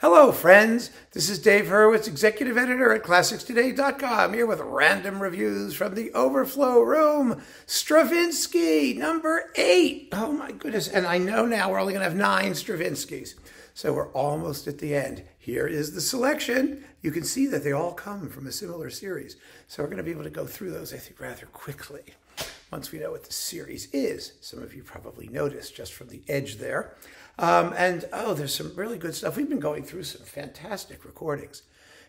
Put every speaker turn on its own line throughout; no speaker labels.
Hello, friends. This is Dave Hurwitz, executive editor at ClassicsToday.com, here with random reviews from the Overflow Room. Stravinsky, number eight. Oh, my goodness. And I know now we're only going to have nine Stravinskys. So we're almost at the end. Here is the selection. You can see that they all come from a similar series. So we're going to be able to go through those, I think, rather quickly once we know what the series is. Some of you probably noticed just from the edge there. Um, and oh, there's some really good stuff. We've been going through some fantastic recordings.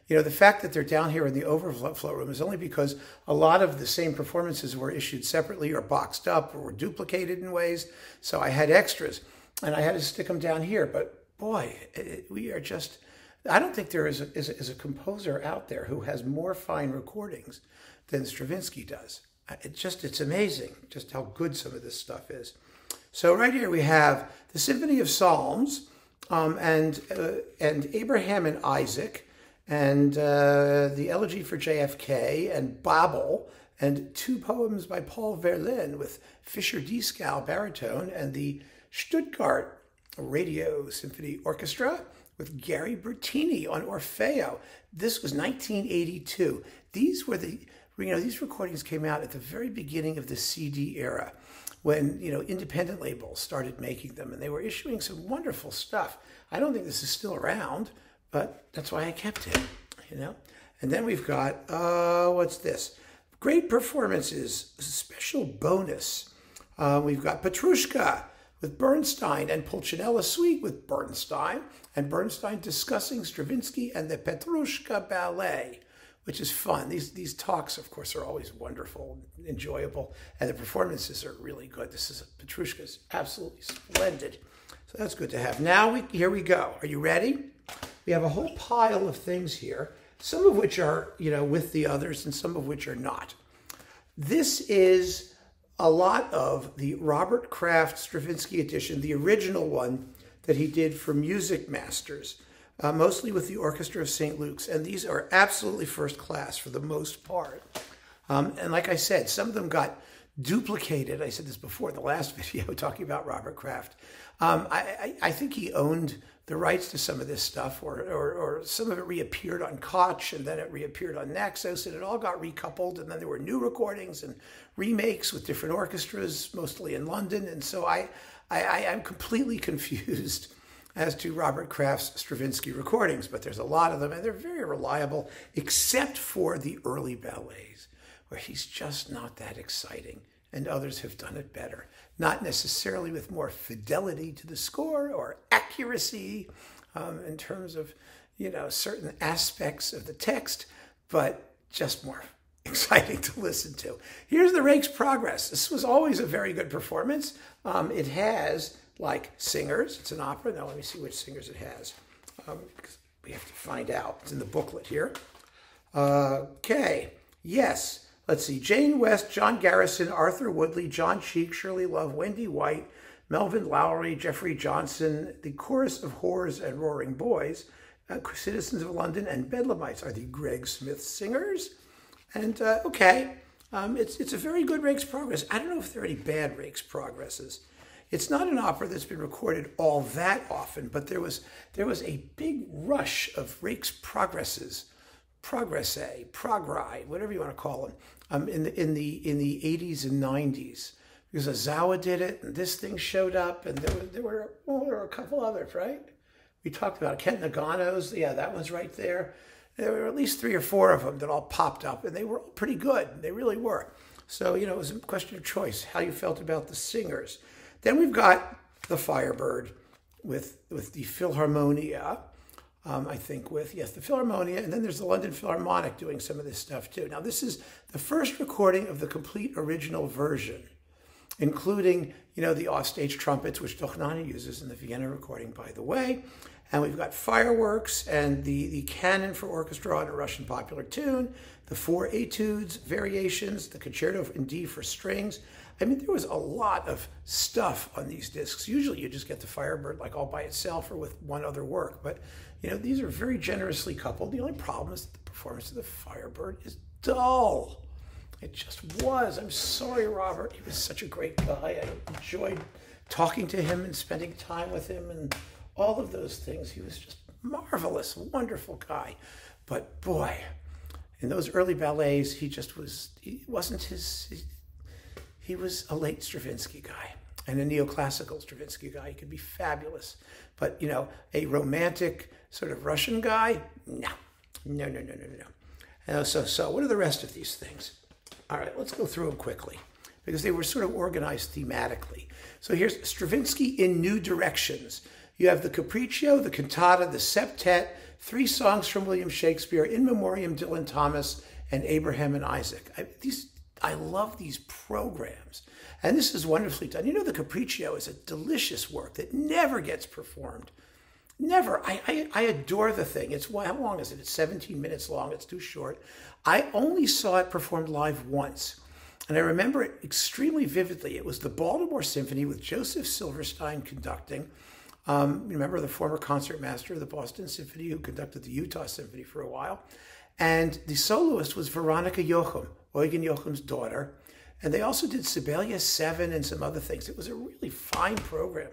You know, the fact that they're down here in the overflow room is only because a lot of the same performances were issued separately or boxed up or were duplicated in ways. So I had extras and I had to stick them down here. But boy, it, we are just, I don't think there is a, is, a, is a composer out there who has more fine recordings than Stravinsky does. It just, it's amazing just how good some of this stuff is. So right here we have the Symphony of Psalms um, and, uh, and Abraham and Isaac and uh, the Elegy for JFK and Babel and two poems by Paul Verlaine with Fischer Dieskau baritone and the Stuttgart Radio Symphony Orchestra with Gary Bertini on Orfeo. This was 1982. These were the, you know, these recordings came out at the very beginning of the CD era when you know independent labels started making them and they were issuing some wonderful stuff. I don't think this is still around but that's why i kept it you know? And then we've got uh, what's this? Great performances special bonus. Uh, we've got petrushka with bernstein and pulcinella suite with bernstein and bernstein discussing stravinsky and the petrushka ballet which is fun. These these talks, of course, are always wonderful, enjoyable, and the performances are really good. This is Petrushka is absolutely splendid. So that's good to have. Now we here we go. Are you ready? We have a whole pile of things here, some of which are you know with the others, and some of which are not. This is a lot of the Robert Craft Stravinsky edition, the original one that he did for Music Masters uh, mostly with the Orchestra of St. Luke's. And these are absolutely first class for the most part. Um, and like I said, some of them got duplicated. I said this before in the last video talking about Robert Craft. Um, I, I, I, think he owned the rights to some of this stuff, or, or, or, some of it reappeared on Koch, and then it reappeared on Naxos, and it all got recoupled. And then there were new recordings and remakes with different orchestras, mostly in London. And so I, I, I am completely confused as to Robert Craft's Stravinsky recordings, but there's a lot of them and they're very reliable, except for the early ballets, where he's just not that exciting, and others have done it better. Not necessarily with more fidelity to the score or accuracy um, in terms of, you know, certain aspects of the text, but just more exciting to listen to. Here's the Rake's Progress. This was always a very good performance. Um, it has like singers. It's an opera. Now let me see which singers it has. Um, we have to find out. It's in the booklet here. Uh, okay. Yes. Let's see. Jane West, John Garrison, Arthur Woodley, John Cheek, Shirley Love, Wendy White, Melvin Lowry, Jeffrey Johnson, the Chorus of Whores and Roaring Boys, uh, Citizens of London, and Bedlamites are the Greg Smith singers. And uh, okay, um, it's it's a very good Rake's Progress. I don't know if there are any bad Rake's Progresses. It's not an opera that's been recorded all that often, but there was there was a big rush of Rake's progresses, progresse, progri, whatever you want to call them, um, in the in the in the 80s and 90s. Because Ozawa did it, and this thing showed up, and there were there were, well, there were a couple others, right? We talked about Kent Nagano's, yeah, that one's right there. There were at least three or four of them that all popped up, and they were pretty good. They really were. So, you know, it was a question of choice, how you felt about the singers. Then we've got the Firebird with, with the Philharmonia. Um, I think with, yes, the Philharmonia, and then there's the London Philharmonic doing some of this stuff too. Now, this is the first recording of the complete original version, including, you know, the offstage trumpets, which Dohnányi uses in the Vienna recording, by the way. And we've got fireworks and the, the canon for orchestra on a Russian popular tune, the four etudes, variations, the concerto in D for strings, I mean, there was a lot of stuff on these discs. Usually you just get the Firebird like all by itself or with one other work. But, you know, these are very generously coupled. The only problem is the performance of the Firebird is dull. It just was. I'm sorry, Robert. He was such a great guy. I enjoyed talking to him and spending time with him and all of those things. He was just marvelous, wonderful guy. But boy, in those early ballets, he just was, he wasn't his, he, he was a late Stravinsky guy and a neoclassical Stravinsky guy. He could be fabulous. But, you know, a romantic sort of Russian guy, no, no, no, no, no, no. And so, so what are the rest of these things? All right, let's go through them quickly because they were sort of organized thematically. So here's Stravinsky in New Directions. You have the Capriccio, the Cantata, the Septet, three songs from William Shakespeare, In Memoriam, Dylan Thomas, and Abraham and Isaac. I, these, I love these programs. And this is wonderfully done. You know, the Capriccio is a delicious work that never gets performed. Never. I, I, I, adore the thing. It's how long is it? It's 17 minutes long. It's too short. I only saw it performed live once. And I remember it extremely vividly. It was the Baltimore Symphony with Joseph Silverstein conducting. Um, remember the former concertmaster of the Boston Symphony who conducted the Utah Symphony for a while. And the soloist was Veronica Jochum, Eugen Jochum's daughter. And they also did Sibelius 7 and some other things. It was a really fine program.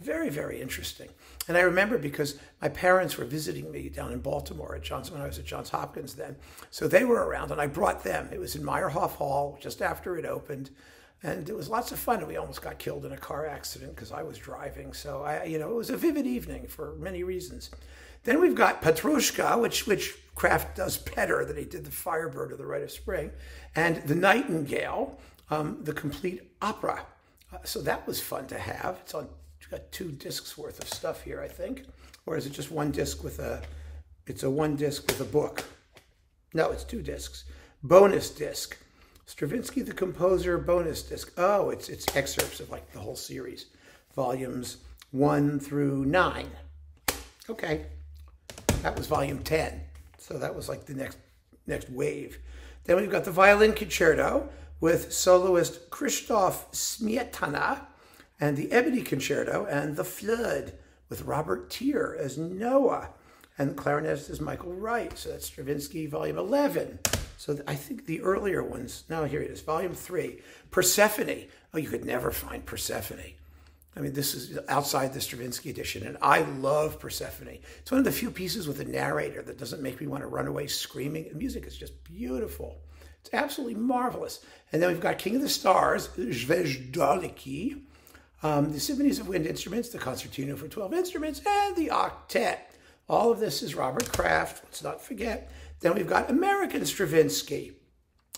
Very, very interesting. And I remember because my parents were visiting me down in Baltimore at Johns when I was at Johns Hopkins then. So they were around and I brought them. It was in Meyerhoff Hall just after it opened. And it was lots of fun. And we almost got killed in a car accident because I was driving. So I, you know, it was a vivid evening for many reasons. Then we've got Petrushka, which which Craft does better than he did the Firebird or the Rite of Spring, and the Nightingale, um, the complete opera. Uh, so that was fun to have. It's on got two discs worth of stuff here, I think. Or is it just one disc with a, it's a one disc with a book. No, it's two discs. Bonus disc. Stravinsky the composer bonus disc. Oh, it's it's excerpts of like the whole series, volumes one through nine. Okay, that was volume ten. So that was like the next next wave. Then we've got the violin concerto with soloist Krzysztof Smietana and the Ebony Concerto and The Flood with Robert Tear as Noah. And the clarinetist is Michael Wright. So that's Stravinsky, volume 11. So I think the earlier ones, no, here it is, volume 3. Persephone. Oh, you could never find Persephone. I mean, this is outside the Stravinsky edition, and I love Persephone. It's one of the few pieces with a narrator that doesn't make me want to run away screaming. The music is just beautiful. It's absolutely marvelous. And then we've got King of the Stars, Zvezdoliki, um, the symphonies of wind instruments, the concertino for 12 instruments, and the octet. All of this is Robert Craft, let's not forget. Then we've got American Stravinsky,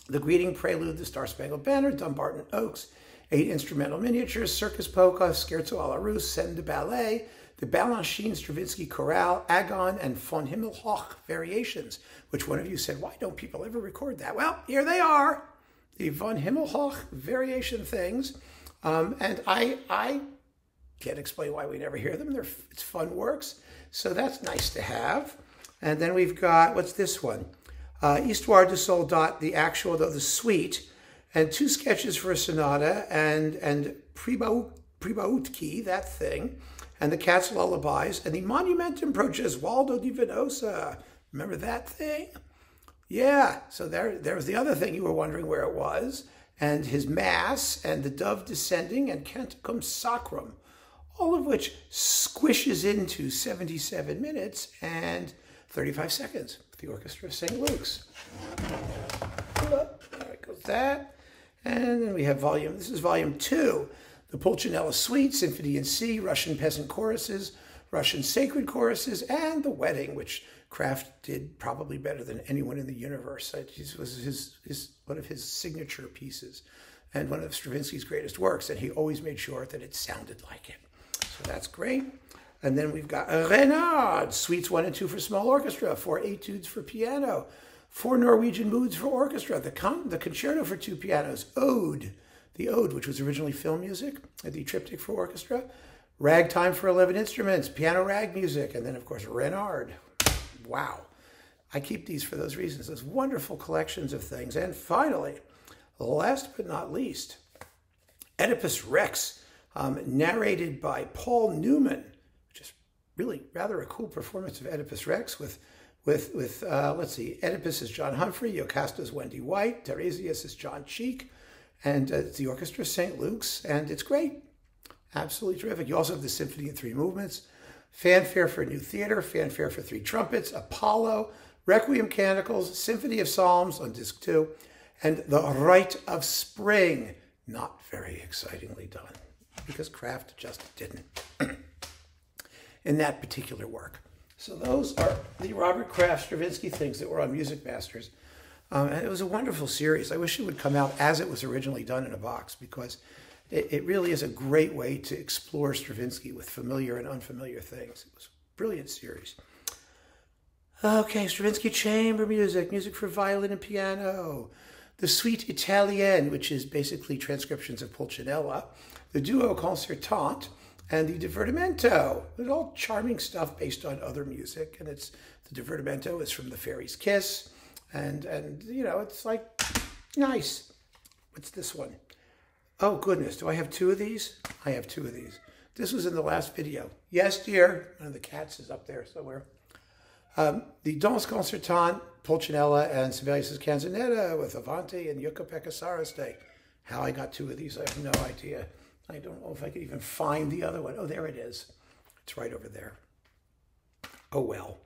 the Greeting Prelude, the Star Spangled Banner, Dumbarton Oaks, eight instrumental miniatures, Circus Polka, Scherzo alla Russe, Scène de Ballet, the Balanchine Stravinsky Chorale, Agon, and Vom Himmel hoch variations, which one of you said, why don't people ever record that? Well, here they are, the Vom Himmel hoch variation things. Um, and I, I can't explain why we never hear them. They're, it's fun works. So that's nice to have. And then we've got, what's this one? Uh, Histoire du Soldat, the actual, the, the suite, and two sketches for a sonata, and, and Pribautki, that thing, and the Cat's Lullabies, and the Monumentum pro Gesualdo di Venosa. Remember that thing? Yeah, so there, there was the other thing you were wondering where it was and his Mass and the Dove Descending and Canticum Sacrum, all of which squishes into 77 minutes and 35 seconds with the Orchestra of St. Luke's. There goes that. And then we have volume, this is volume two, the Pulcinella Suite, Symphony in C, Russian Peasant Choruses, Russian Sacred Choruses, and The Wedding, which Craft did probably better than anyone in the universe. It was his, his, one of his signature pieces and one of Stravinsky's greatest works, and he always made sure that it sounded like it. So that's great. And then we've got Renard, Suites 1 and 2 for small orchestra, four etudes for piano, four Norwegian moods for orchestra, the, con- the concerto for two pianos, Ode, the Ode, which was originally film music, the triptych for orchestra, Ragtime for 11 instruments, piano rag music, and then, of course, Renard, wow. I keep these for those reasons, those wonderful collections of things. And finally, last but not least, Oedipus Rex, um, narrated by Paul Newman, which is really rather a cool performance of Oedipus Rex with, with, with uh, let's see, Oedipus is John Humphrey, Jocasta is Wendy White, Teiresias is John Cheek, and uh, it's the Orchestra St. Luke's, and it's great. Absolutely terrific. You also have the Symphony in Three Movements, Fanfare for a New Theater, Fanfare for Three Trumpets, Apollo, Requiem Canticles, Symphony of Psalms on disc two, and The Rite of Spring. Not very excitingly done because Craft just didn't in that particular work. So those are the Robert Craft Stravinsky things that were on Music Masters. Um, and it was a wonderful series. I wish it would come out as it was originally done in a box because it, it really is a great way to explore Stravinsky with familiar and unfamiliar things. It was a brilliant series. Okay, Stravinsky chamber music, music for violin and piano, the Suite Italienne, which is basically transcriptions of Pulcinella, the Duo Concertante, and the Divertimento. It's all charming stuff based on other music, and it's the Divertimento is from The Fairy's Kiss, and and you know it's like nice. What's this one? Oh goodness, do I have two of these? I have two of these. This was in the last video. Yes, dear. One of the cats is up there somewhere. Um, the Danse Concertante, Pulcinella, and Sibelius' Canzonetta with Avanti and Jukka-Pekka Saraste. How I got two of these, I have no idea. I don't know if I could even find the other one. Oh, there it is. It's right over there. Oh, well.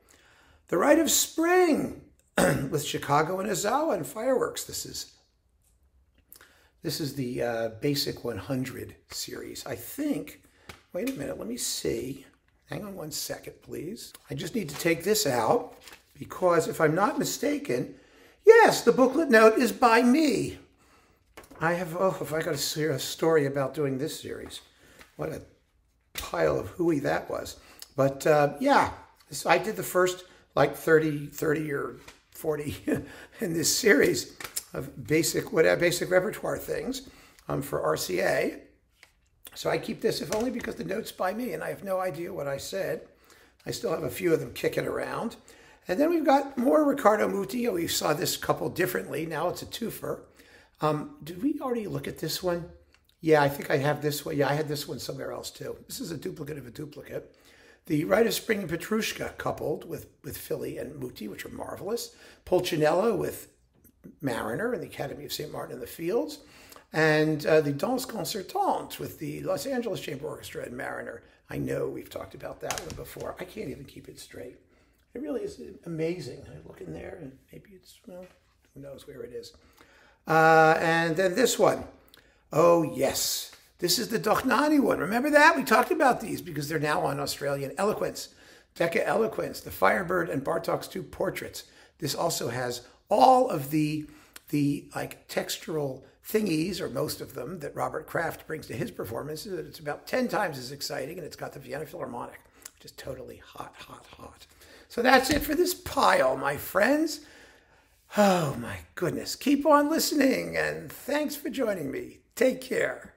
The Rite of Spring with Chicago and Ozawa and fireworks. This is this is the uh, Basic 100 series. I think, wait a minute, let me see. Hang on one second, please. I just need to take this out because if I'm not mistaken, yes, the booklet note is by me. I have, oh, if I got to hear a story about doing this series, what a pile of hooey that was. But uh, yeah, this, I did the first like 30, 30 or 40 in this series of basic, whatever, basic repertoire things um, for RCA. So I keep this, if only because the note's by me and I have no idea what I said. I still have a few of them kicking around. And then we've got more Riccardo Muti. We saw this couple differently. Now it's a twofer. Um, did we already look at this one? Yeah, I think I have this one. Yeah, I had this one somewhere else too. This is a duplicate of a duplicate. The Rite of Spring and Petrushka coupled with, with Philly and Muti, which are marvelous. Pulcinella with Marriner and the Academy of St. Martin in the Fields. And uh, the Danse Concertante with the Los Angeles Chamber Orchestra and Marriner. I know we've talked about that one before. I can't even keep it straight. It really is amazing. I look in there and maybe it's, well, who knows where it is. Uh, and then this one. Oh, yes. This is the Dohnányi one. Remember that? We talked about these because they're now on Australian Eloquence. Decca Eloquence, the Firebird, and Bartok's two portraits. This also has all of the, the like textural thingies, or most of them, that Robert Craft brings to his performances. It's about 10 times as exciting, and it's got the Vienna Philharmonic, which is totally hot, hot, hot. So that's it for this pile, my friends. Oh my goodness. Keep on listening and thanks for joining me. Take care.